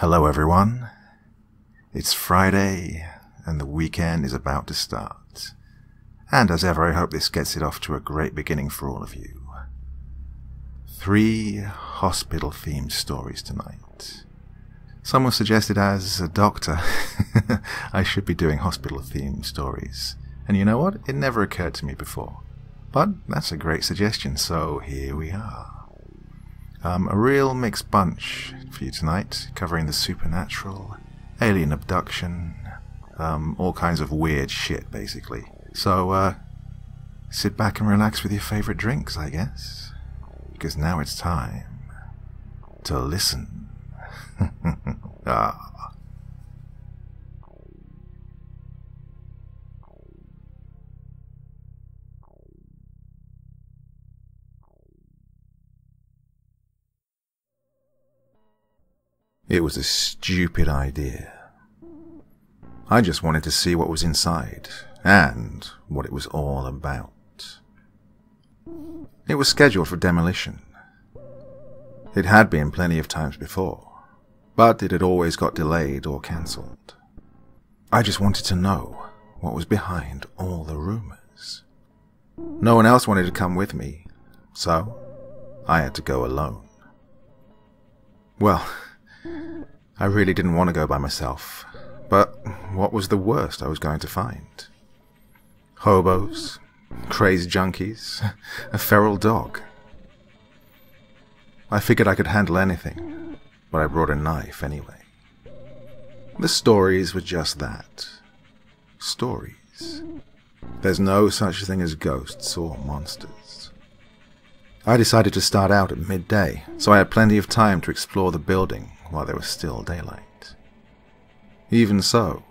Hello, everyone. It's Friday, and the weekend is about to start. And as ever, I hope this gets it off to a great beginning for all of you. Three hospital themed stories tonight. Someone suggested as a doctor, I should be doing hospital themed stories. And you know what? It never occurred to me before. But that's a great suggestion, so here we are. Um, a real mixed bunch for you tonight, covering the supernatural, alien abduction, um, all kinds of weird shit, basically. So, uh, sit back and relax with your favorite drinks, I guess. Because now it's time to listen. ah. It was a stupid idea. I just wanted to see what was inside and what it was all about. It was scheduled for demolition. It had been plenty of times before, but it had always got delayed or cancelled. I just wanted to know what was behind all the rumors. No one else wanted to come with me, so I had to go alone. Well, I really didn't want to go by myself, but what was the worst I was going to find? Hobos, crazed junkies, a feral dog. I figured I could handle anything, but I brought a knife anyway. The stories were just that. Stories. There's no such thing as ghosts or monsters. I decided to start out at midday, so I had plenty of time to explore the building while there was still daylight. Even so,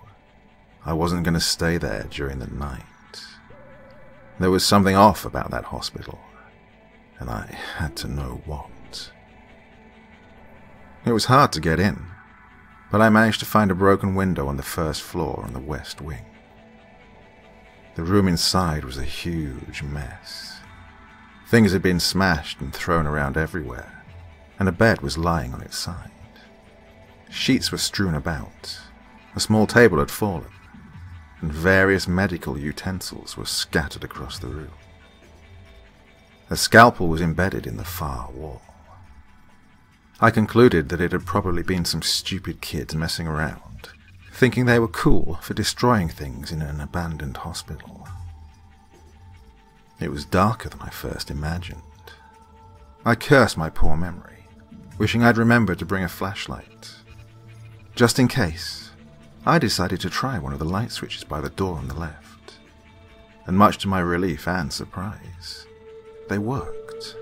I wasn't going to stay there during the night. There was something off about that hospital, and I had to know what. It was hard to get in, but I managed to find a broken window on the first floor on the west wing. The room inside was a huge mess. Things had been smashed and thrown around everywhere, and a bed was lying on its side. Sheets were strewn about, a small table had fallen, and various medical utensils were scattered across the room. A scalpel was embedded in the far wall. I concluded that it had probably been some stupid kids messing around, thinking they were cool for destroying things in an abandoned hospital. It was darker than I first imagined. I cursed my poor memory, wishing I'd remembered to bring a flashlight. Just in case, I decided to try one of the light switches by the door on the left. And much to my relief and surprise, they worked.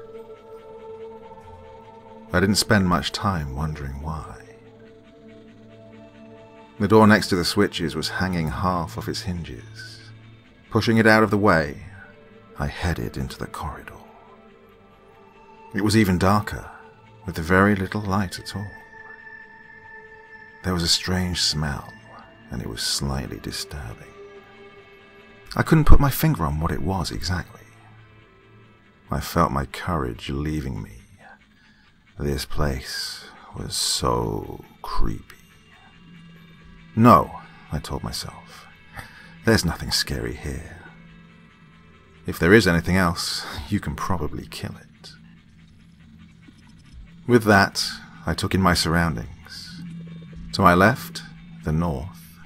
I didn't spend much time wondering why. The door next to the switches was hanging half off its hinges. Pushing it out of the way, I headed into the corridor. It was even darker, with very little light at all. There was a strange smell, and it was slightly disturbing. I couldn't put my finger on what it was exactly. I felt my courage leaving me. This place was so creepy. No, I told myself. There's nothing scary here. If there is anything else, you can probably kill it. With that, I took in my surroundings. To my left, the north,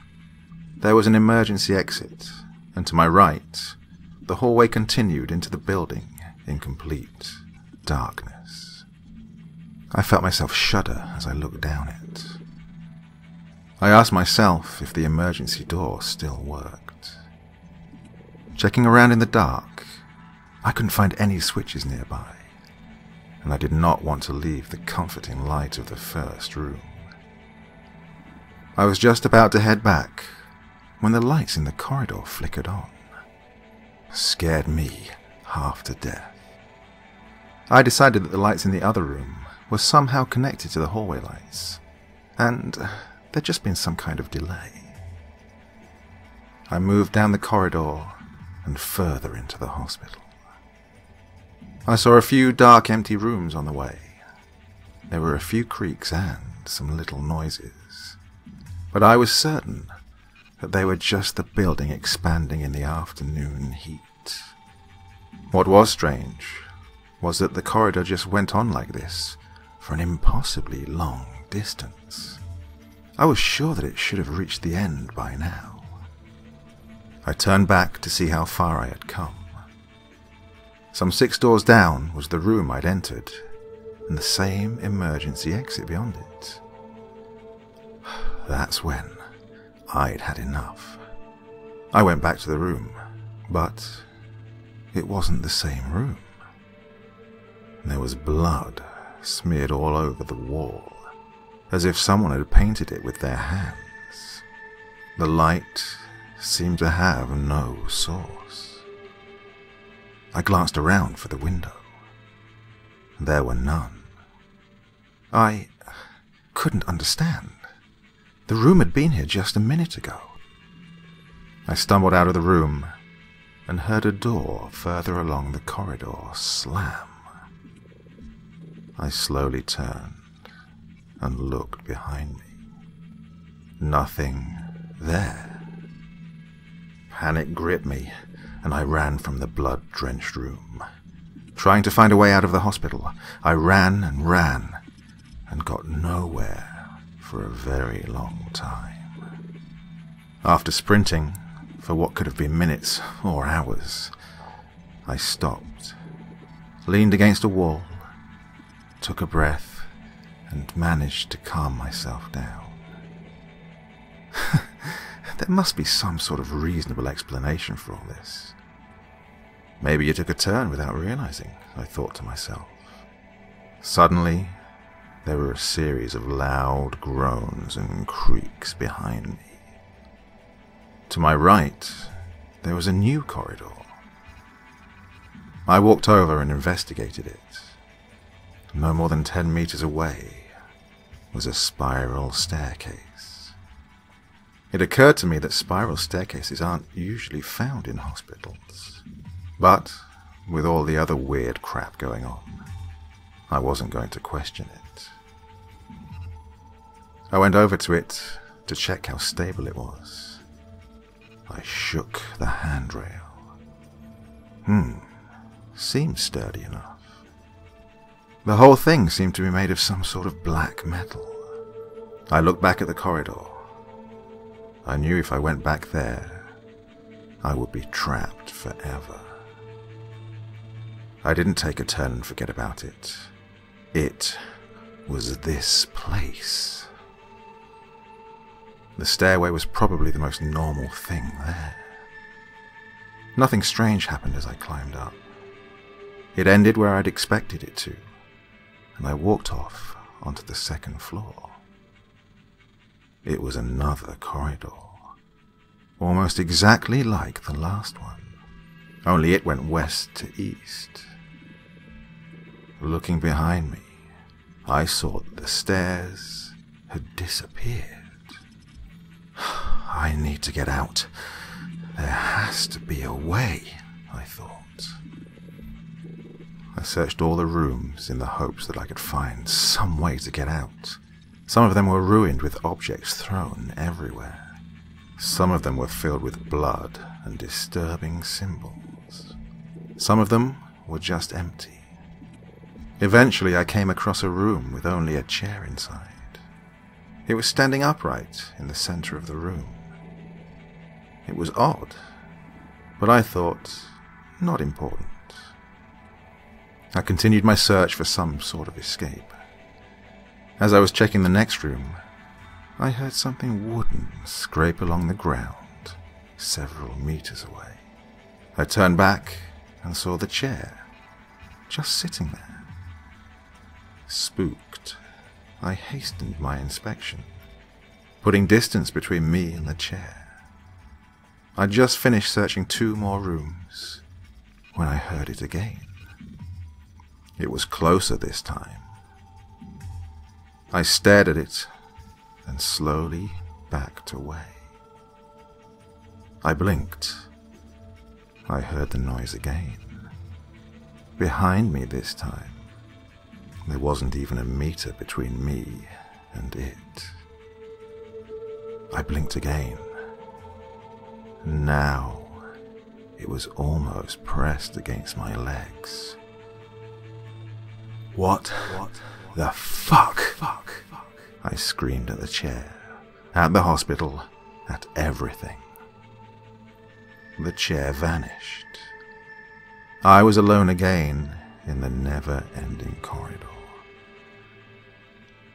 there was an emergency exit, and to my right, the hallway continued into the building in complete darkness. I felt myself shudder as I looked down it. I asked myself if the emergency door still worked. Checking around in the dark, I couldn't find any switches nearby, and I did not want to leave the comforting light of the first room. I was just about to head back when the lights in the corridor flickered on. Scared me half to death. I decided that the lights in the other room were somehow connected to the hallway lights, and there'd just been some kind of delay. I moved down the corridor and further into the hospital. I saw a few dark, empty rooms on the way. There were a few creaks and some little noises, but I was certain that they were just the building expanding in the afternoon heat. What was strange was that the corridor just went on like this for an impossibly long distance. I was sure that it should have reached the end by now. I turned back to see how far I had come. Some six doors down was the room I'd entered, and the same emergency exit beyond it. That's when I'd had enough. I went back to the room, but it wasn't the same room. There was blood smeared all over the wall, as if someone had painted it with their hands. The light seemed to have no source. I glanced around for the window. There were none. I couldn't understand. The room had been here just a minute ago. I stumbled out of the room and heard a door further along the corridor slam. I slowly turned and looked behind me. Nothing there. Panic gripped me, and I ran from the blood drenched room. Trying to find a way out of the hospital, I ran and ran and got nowhere for a very long time. After sprinting for what could have been minutes or hours, I stopped, leaned against a wall, took a breath, and managed to calm myself down. there must be some sort of reasonable explanation for all this. Maybe you took a turn without realizing, I thought to myself. Suddenly, there were a series of loud groans and creaks behind me. To my right, there was a new corridor. I walked over and investigated it. No more than ten meters away was a spiral staircase. It occurred to me that spiral staircases aren't usually found in hospitals. But, with all the other weird crap going on, I wasn't going to question it. I went over to it to check how stable it was. I shook the handrail. Hmm, seems sturdy enough. The whole thing seemed to be made of some sort of black metal. I looked back at the corridor. I knew if I went back there, I would be trapped forever. I didn't take a turn and forget about it. It was this place. The stairway was probably the most normal thing there. Nothing strange happened as I climbed up. It ended where I'd expected it to, and I walked off onto the second floor. It was another corridor, almost exactly like the last one, only it went west to east. Looking behind me, I saw that the stairs had disappeared. I need to get out. There has to be a way, I thought. I searched all the rooms in the hopes that I could find some way to get out. Some of them were ruined with objects thrown everywhere. Some of them were filled with blood and disturbing symbols. Some of them were just empty. Eventually, I came across a room with only a chair inside. It was standing upright in the center of the room. It was odd, but I thought not important. I continued my search for some sort of escape. As I was checking the next room, I heard something wooden scrape along the ground several meters away. I turned back and saw the chair just sitting there. Spooked, I hastened my inspection, putting distance between me and the chair. I just finished searching two more rooms when I heard it again. It was closer this time. I stared at it and slowly backed away. I blinked. I heard the noise again. Behind me this time. There wasn't even a meter between me and it. I blinked again. Now it was almost pressed against my legs. What, what the fuck? fuck? I screamed at the chair, at the hospital, at everything. The chair vanished. I was alone again in the never ending corridor.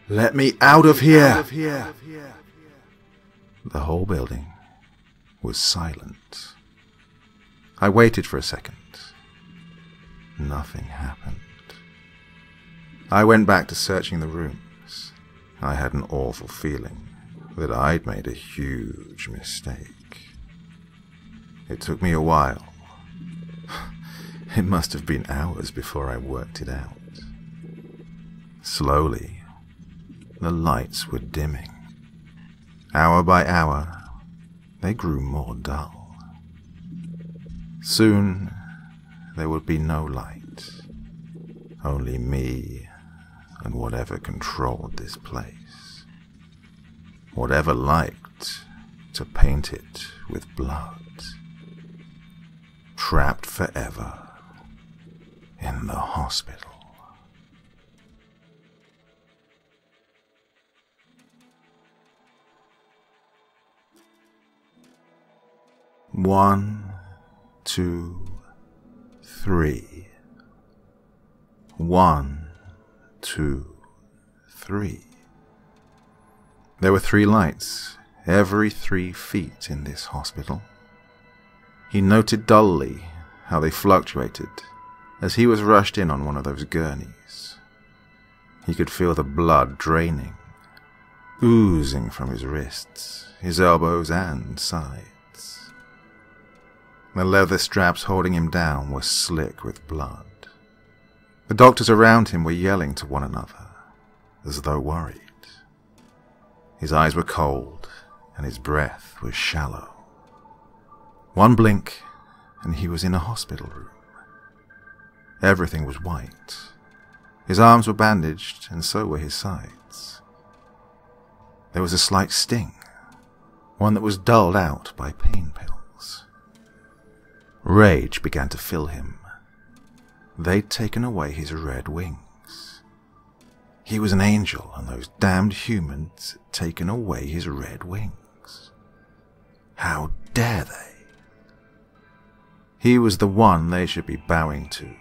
Let me out of here! Out of here. The whole building was silent. I waited for a second. Nothing happened. I went back to searching the rooms. I had an awful feeling that I'd made a huge mistake. It took me a while. It must have been hours before I worked it out. Slowly, the lights were dimming. Hour by hour, they grew more dull. Soon, there would be no light, only me and whatever controlled this place. Whatever liked to paint it with blood. Trapped forever in the hospital. One, two, three. One, two, three. There were three lights every three feet in this hospital. He noted dully how they fluctuated as he was rushed in on one of those gurneys. He could feel the blood draining, oozing from his wrists, his elbows, and sides. The leather straps holding him down were slick with blood. The doctors around him were yelling to one another, as though worried. His eyes were cold, and his breath was shallow. One blink, and he was in a hospital room. Everything was white. His arms were bandaged, and so were his sides. There was a slight sting, one that was dulled out by pain pills. Rage began to fill him. They'd taken away his red wings. He was an angel, and those damned humans had taken away his red wings. How dare they? He was the one they should be bowing to.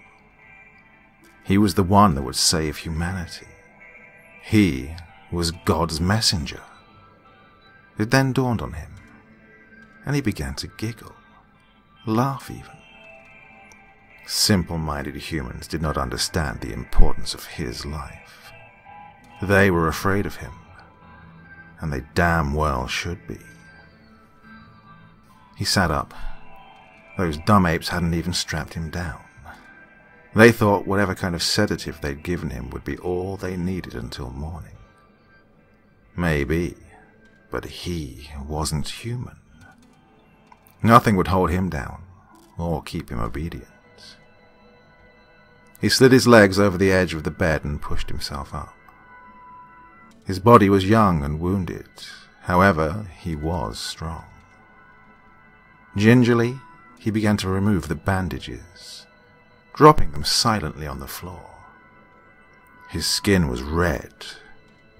He was the one that would save humanity. He was God's messenger. It then dawned on him, and he began to giggle laugh even. Simple minded humans did not understand the importance of his life. They were afraid of him, and they damn well should be. He sat up. Those dumb apes hadn't even strapped him down. They thought whatever kind of sedative they'd given him would be all they needed until morning. Maybe, but he wasn't human. Nothing would hold him down or keep him obedient. He slid his legs over the edge of the bed and pushed himself up. His body was young and wounded, however, he was strong. Gingerly, he began to remove the bandages, dropping them silently on the floor. His skin was red,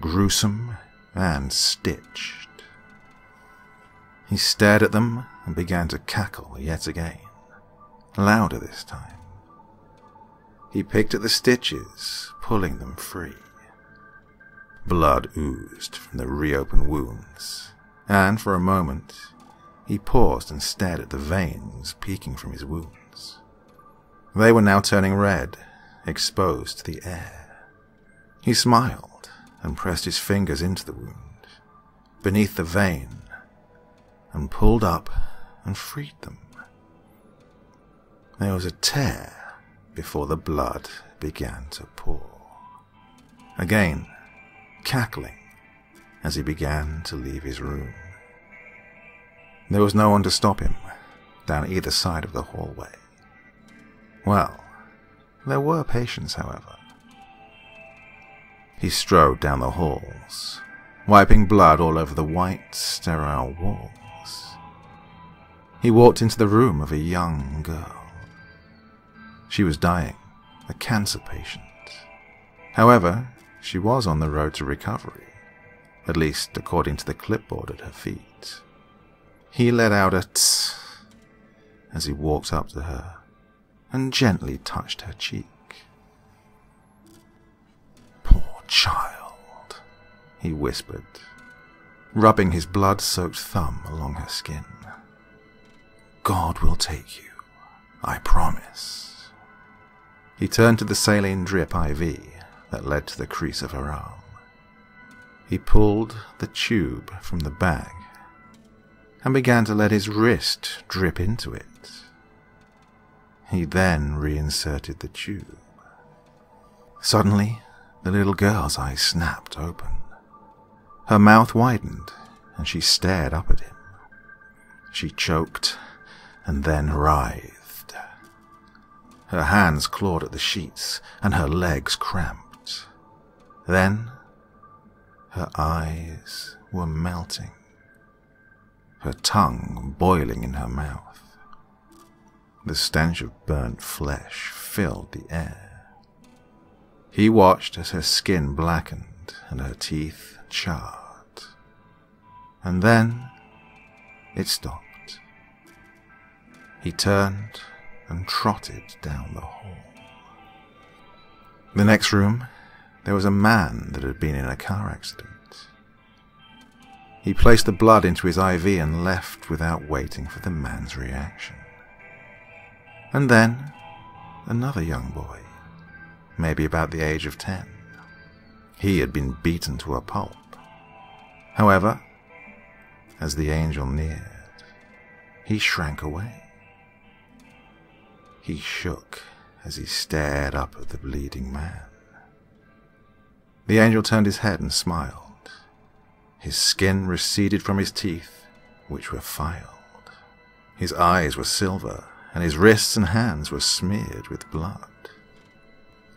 gruesome, and stitched. He stared at them and began to cackle yet again, louder this time. He picked at the stitches, pulling them free. Blood oozed from the reopened wounds, and for a moment he paused and stared at the veins peeking from his wounds. They were now turning red, exposed to the air. He smiled and pressed his fingers into the wound. Beneath the vein, and pulled up and freed them. There was a tear before the blood began to pour. Again, cackling as he began to leave his room. There was no one to stop him down either side of the hallway. Well, there were patients, however. He strode down the halls, wiping blood all over the white, sterile walls. He walked into the room of a young girl. She was dying, a cancer patient. However, she was on the road to recovery, at least according to the clipboard at her feet. He let out a tss as he walked up to her and gently touched her cheek. Poor child, he whispered, rubbing his blood soaked thumb along her skin. God will take you, I promise. He turned to the saline drip IV that led to the crease of her arm. He pulled the tube from the bag and began to let his wrist drip into it. He then reinserted the tube. Suddenly, the little girl's eyes snapped open. Her mouth widened, and she stared up at him. She choked and then writhed. Her hands clawed at the sheets, and her legs cramped. Then, her eyes were melting, her tongue boiling in her mouth. The stench of burnt flesh filled the air. He watched as her skin blackened and her teeth charred. And then it stopped. He turned and trotted down the hall. The next room, there was a man that had been in a car accident. He placed the blood into his IV and left without waiting for the man's reaction. And then another young boy, maybe about the age of ten. He had been beaten to a pulp. However, as the angel neared, he shrank away. He shook as he stared up at the bleeding man. The angel turned his head and smiled. His skin receded from his teeth, which were filed. His eyes were silver, and his wrists and hands were smeared with blood.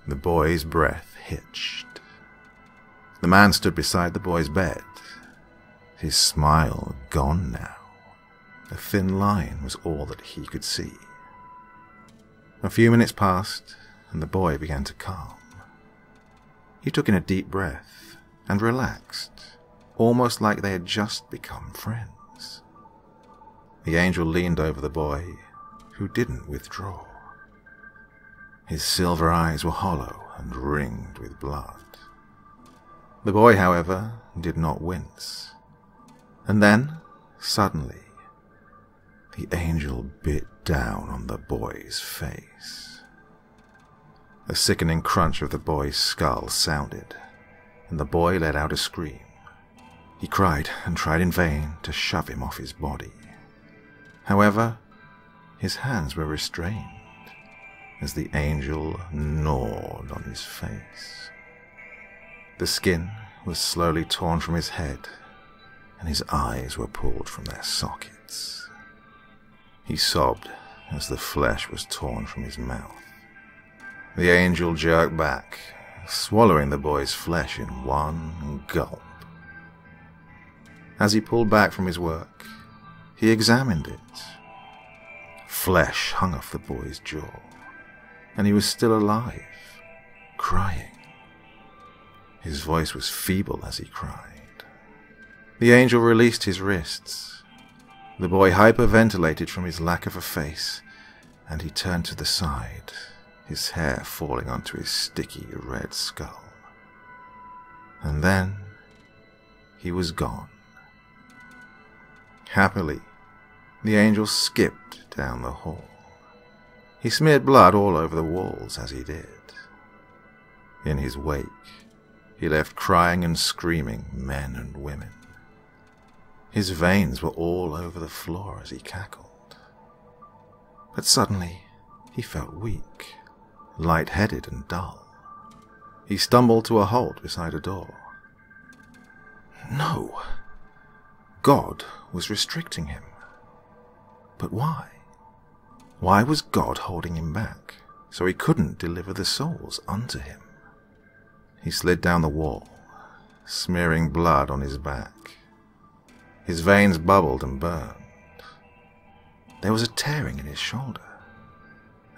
The boy's breath hitched. The man stood beside the boy's bed, his smile gone now. A thin line was all that he could see. A few minutes passed, and the boy began to calm. He took in a deep breath and relaxed, almost like they had just become friends. The angel leaned over the boy who didn't withdraw. His silver eyes were hollow and ringed with blood. The boy, however, did not wince. And then, suddenly, the angel bit down on the boy's face. A sickening crunch of the boy's skull sounded, and the boy let out a scream. He cried and tried in vain to shove him off his body. However, his hands were restrained as the angel gnawed on his face. The skin was slowly torn from his head, and his eyes were pulled from their sockets. He sobbed as the flesh was torn from his mouth. The angel jerked back, swallowing the boy's flesh in one gulp. As he pulled back from his work, he examined it Flesh hung off the boy's jaw, and he was still alive, crying. His voice was feeble as he cried. The angel released his wrists. The boy hyperventilated from his lack of a face, and he turned to the side, his hair falling onto his sticky red skull. And then he was gone. Happily, the angel skipped down the hall. He smeared blood all over the walls as he did. In his wake, he left crying and screaming men and women. His veins were all over the floor as he cackled. But suddenly, he felt weak, light-headed and dull. He stumbled to a halt beside a door. No! God was restricting him. But why? Why was God holding him back, so he couldn't deliver the souls unto him? he slid down the wall, smearing blood on his back. His veins bubbled and burned. There was a tearing in his shoulder,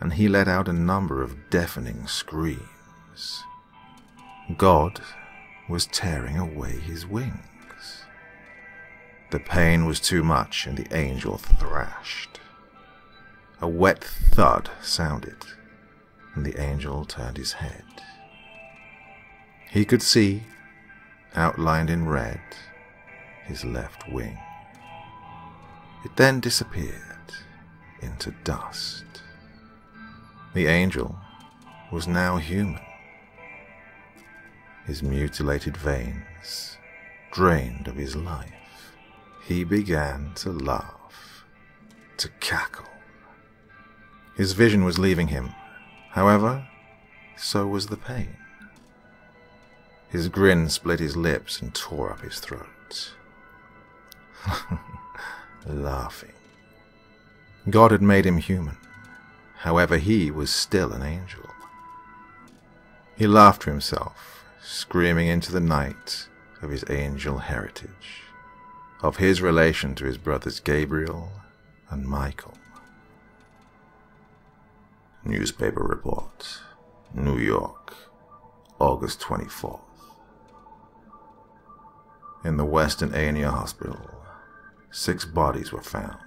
and he let out a number of deafening screams. God was tearing away his wings. The pain was too much, and the angel thrashed. A wet thud sounded, and the angel turned his head. He could see, outlined in red, his left wing. It then disappeared into dust. The angel was now human. His mutilated veins drained of his life. He began to laugh, to cackle. His vision was leaving him. However, so was the pain. His grin split his lips and tore up his throat. Laughing. God had made him human. However, he was still an angel. He laughed to himself, screaming into the night of his angel heritage, of his relation to his brothers Gabriel and Michael. Newspaper report, New York, August 24th. In the Western Ainia Hospital, six bodies were found.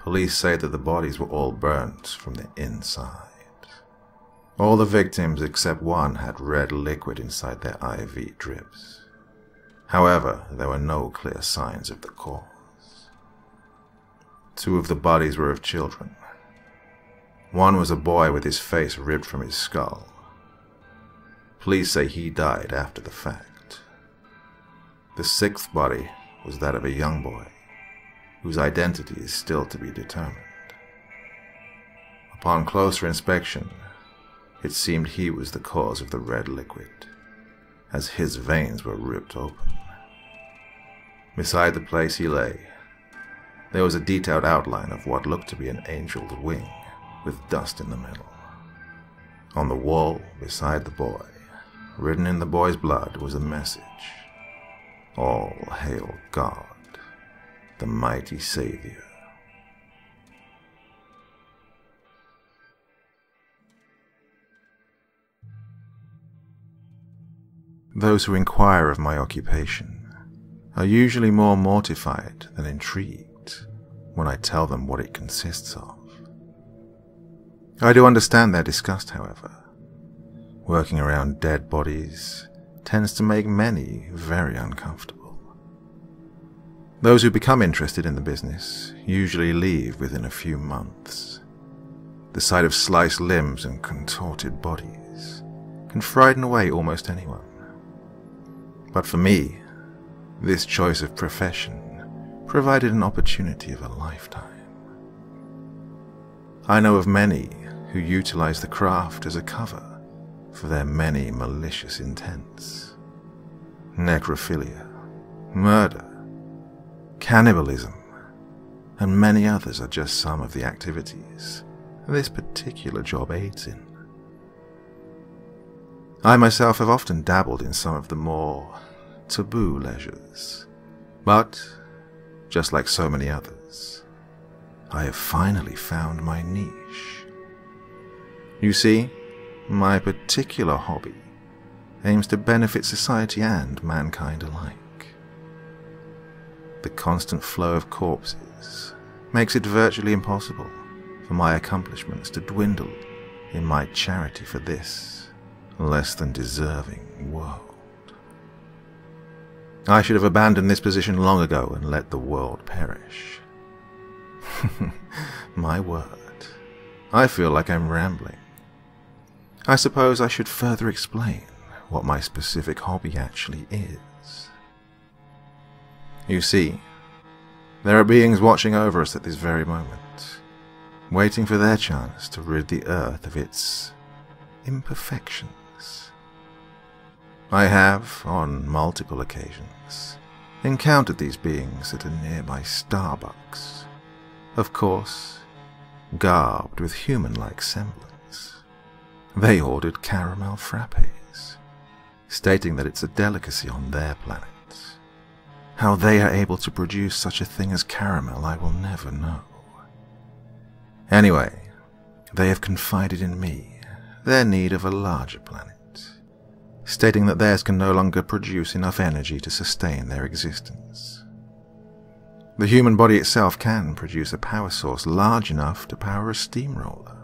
Police say that the bodies were all burnt from the inside. All the victims except one had red liquid inside their IV drips. However, there were no clear signs of the cause. Two of the bodies were of children. One was a boy with his face ripped from his skull. Police say he died after the fact. The sixth body was that of a young boy whose identity is still to be determined. Upon closer inspection, it seemed he was the cause of the red liquid, as his veins were ripped open. Beside the place he lay, there was a detailed outline of what looked to be an angel's wing with dust in the middle. On the wall beside the boy, written in the boy's blood, was a message All hail God the mighty Savior. Those who inquire of my occupation are usually more mortified than intrigued when I tell them what it consists of. I do understand their disgust, however. Working around dead bodies tends to make many very uncomfortable. Those who become interested in the business usually leave within a few months. The sight of sliced limbs and contorted bodies can frighten away almost anyone. But for me, this choice of profession provided an opportunity of a lifetime. I know of many who utilize the craft as a cover for their many malicious intents. Necrophilia, murder, Cannibalism and many others are just some of the activities this particular job aids in. I myself have often dabbled in some of the more taboo leisures, but, just like so many others, I have finally found my niche. You see, my particular hobby aims to benefit society and mankind alike the constant flow of corpses makes it virtually impossible for my accomplishments to dwindle in my charity for this less than deserving world. I should have abandoned this position long ago and let the world perish. my word, I feel like I'm rambling. I suppose I should further explain what my specific hobby actually is. You see, there are beings watching over us at this very moment, waiting for their chance to rid the earth of its imperfections. I have, on multiple occasions, encountered these beings at a nearby Starbucks. Of course, garbed with human like semblance. They ordered caramel frappes. stating that it's a delicacy on their planet. How they are able to produce such a thing as caramel, I will never know. Anyway, they have confided in me their need of a larger planet, stating that theirs can no longer produce enough energy to sustain their existence. The human body itself can produce a power source large enough to power a steamroller,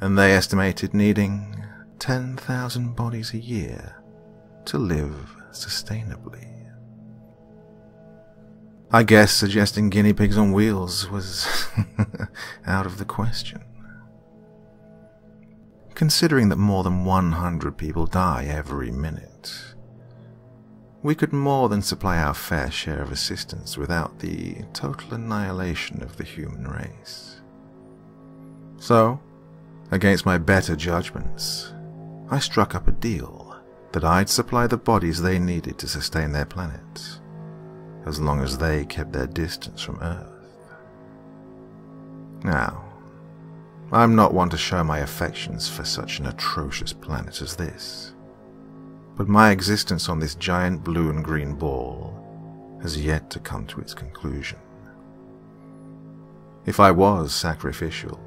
and they estimated needing 10,000 bodies a year to live sustainably. I guess suggesting guinea pigs on wheels was out of the question. Considering that more than 100 people die every minute, we could more than supply our fair share of assistance without the total annihilation of the human race. So, against my better judgments, I struck up a deal that I'd supply the bodies they needed to sustain their planet as long as they kept their distance from Earth. Now, I'm not one to show my affections for such an atrocious planet as this, but my existence on this giant blue and green ball has yet to come to its conclusion. If I was sacrificial,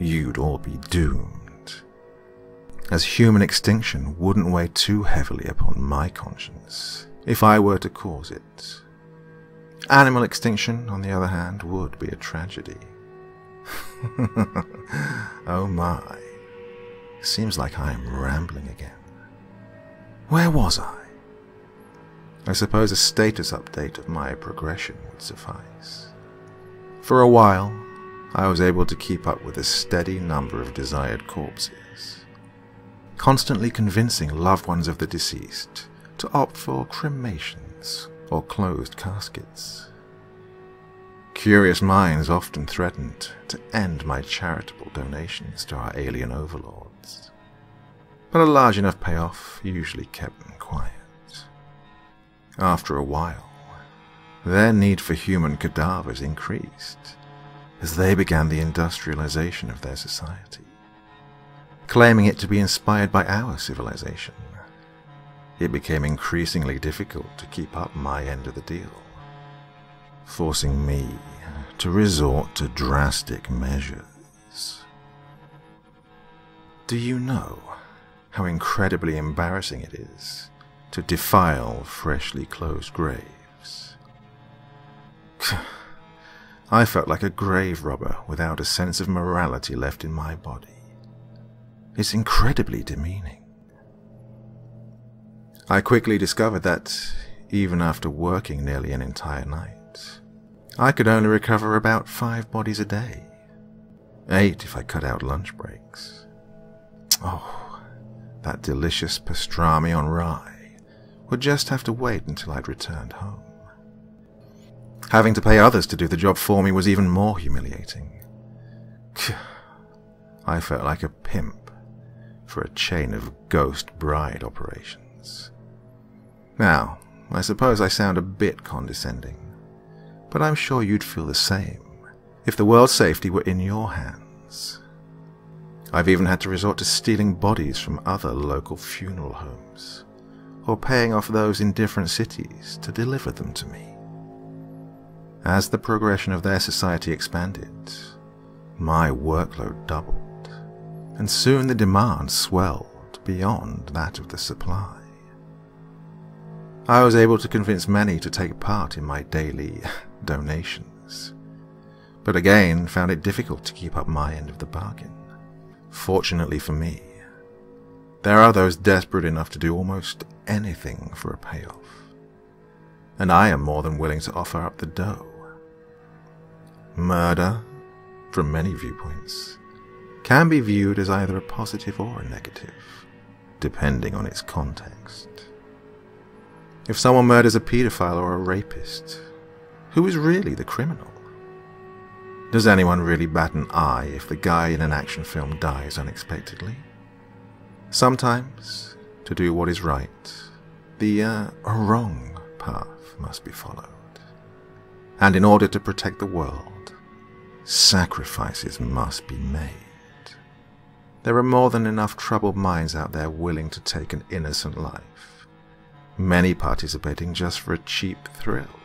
you'd all be doomed, as human extinction wouldn't weigh too heavily upon my conscience if I were to cause it. Animal extinction, on the other hand, would be a tragedy. oh my. Seems like I am rambling again. Where was I? I suppose a status update of my progression would suffice. For a while, I was able to keep up with a steady number of desired corpses, constantly convincing loved ones of the deceased to opt for cremations or closed caskets. Curious minds often threatened to end my charitable donations to our alien overlords, but a large enough payoff usually kept them quiet. After a while, their need for human cadavers increased as they began the industrialization of their society, claiming it to be inspired by our civilization it became increasingly difficult to keep up my end of the deal, forcing me to resort to drastic measures. Do you know how incredibly embarrassing it is to defile freshly closed graves? I felt like a grave robber without a sense of morality left in my body. It's incredibly demeaning. I quickly discovered that, even after working nearly an entire night, I could only recover about five bodies a day. Eight if I cut out lunch breaks. Oh, that delicious pastrami on rye would just have to wait until I'd returned home. Having to pay others to do the job for me was even more humiliating. I felt like a pimp for a chain of ghost bride operations. Now, I suppose I sound a bit condescending, but I'm sure you'd feel the same if the world's safety were in your hands. I've even had to resort to stealing bodies from other local funeral homes, or paying off those in different cities to deliver them to me. As the progression of their society expanded, my workload doubled, and soon the demand swelled beyond that of the supply. I was able to convince many to take part in my daily donations, but again found it difficult to keep up my end of the bargain. Fortunately for me, there are those desperate enough to do almost anything for a payoff, and I am more than willing to offer up the dough. Murder, from many viewpoints, can be viewed as either a positive or a negative, depending on its context. If someone murders a paedophile or a rapist, who is really the criminal? Does anyone really bat an eye if the guy in an action film dies unexpectedly? Sometimes, to do what is right, the uh, wrong path must be followed. And in order to protect the world, sacrifices must be made. There are more than enough troubled minds out there willing to take an innocent life, many participating just for a cheap thrill.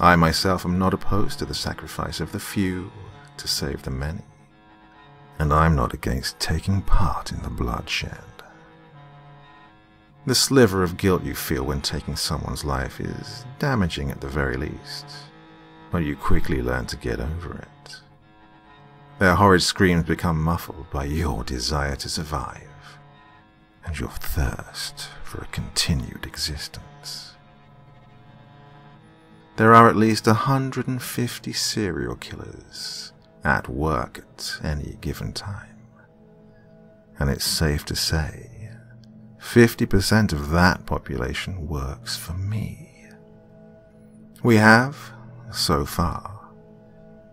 I myself am not opposed to the sacrifice of the few to save the many, and I'm not against taking part in the bloodshed. The sliver of guilt you feel when taking someone's life is damaging at the very least, but you quickly learn to get over it. Their horrid screams become muffled by your desire to survive and your thirst for a continued existence. There are at least 150 serial killers at work at any given time. And it's safe to say 50% of that population works for me. We have, so far,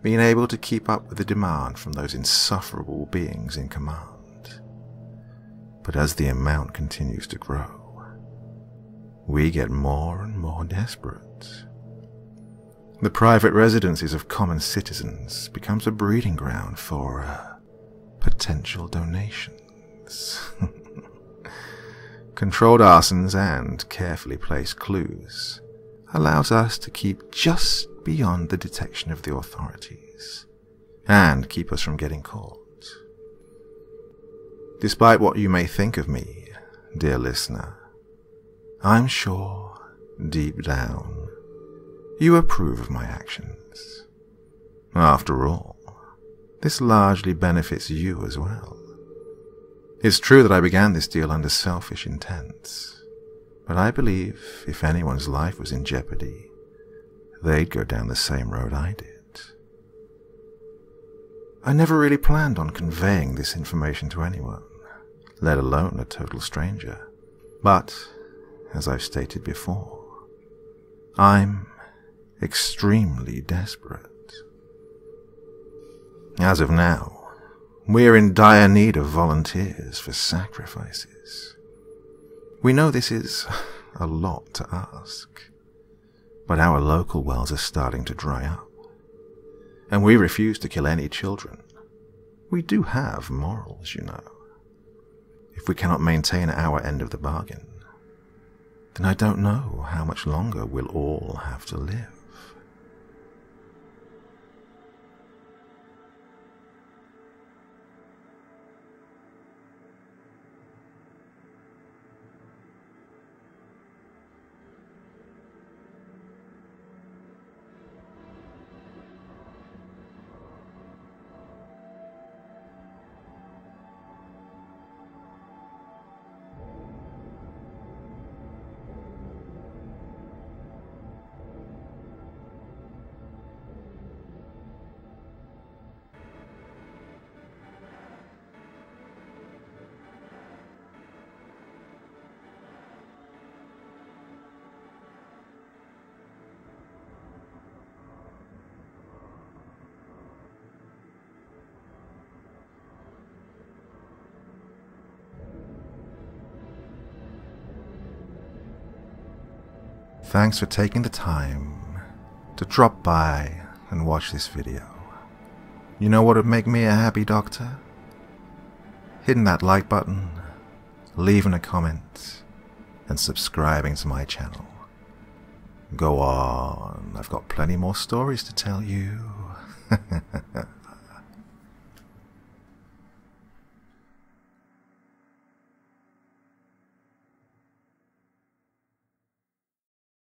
been able to keep up with the demand from those insufferable beings in command. But as the amount continues to grow, we get more and more desperate. The private residences of common citizens becomes a breeding ground for uh, potential donations. Controlled arsons and carefully placed clues allows us to keep just beyond the detection of the authorities and keep us from getting caught. Despite what you may think of me, dear listener, I'm sure, deep down, you approve of my actions. After all, this largely benefits you as well. It's true that I began this deal under selfish intents, but I believe if anyone's life was in jeopardy, they'd go down the same road I did. I never really planned on conveying this information to anyone, let alone a total stranger. But, as I've stated before, I'm extremely desperate. As of now, we're in dire need of volunteers for sacrifices. We know this is a lot to ask but our local wells are starting to dry up. And we refuse to kill any children. We do have morals, you know. If we cannot maintain our end of the bargain, then I don't know how much longer we'll all have to live. Thanks for taking the time to drop by and watch this video. You know what would make me a happy doctor? Hitting that like button, leaving a comment, and subscribing to my channel. Go on, I've got plenty more stories to tell you.